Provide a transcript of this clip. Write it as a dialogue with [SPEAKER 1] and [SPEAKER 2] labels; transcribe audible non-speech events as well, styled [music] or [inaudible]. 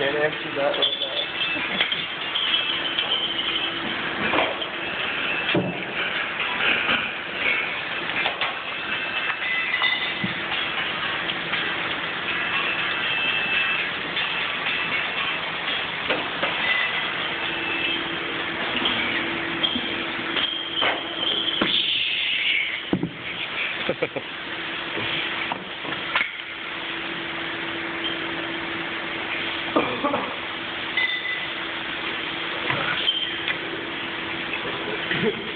[SPEAKER 1] Can't answer that right [laughs] now. Thank [laughs] you.